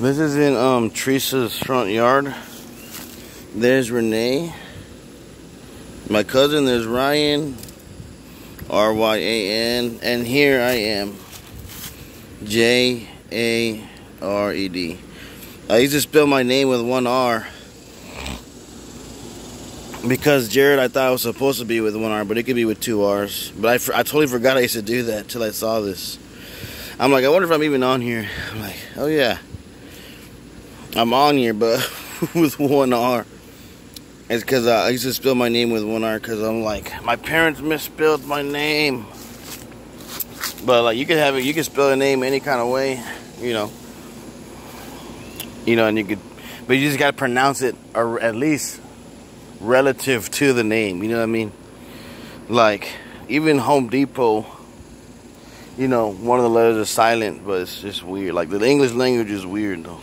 This is in um Teresa's front yard. There's Renee. My cousin, there's Ryan. R Y A N. And here I am. J A R E D. I used to spell my name with one R. Because Jared, I thought it was supposed to be with one R, but it could be with two R's. But I, I totally forgot I used to do that till I saw this. I'm like, I wonder if I'm even on here. I'm like, oh yeah. I'm on here, but with one R. It's because uh, I used to spell my name with one R because I'm like, my parents misspelled my name. But like, you could have it, you could spell a name any kind of way, you know. You know, and you could, but you just got to pronounce it, or at least relative to the name. You know what I mean? Like, even Home Depot, you know, one of the letters is silent, but it's just weird. Like, the English language is weird, though.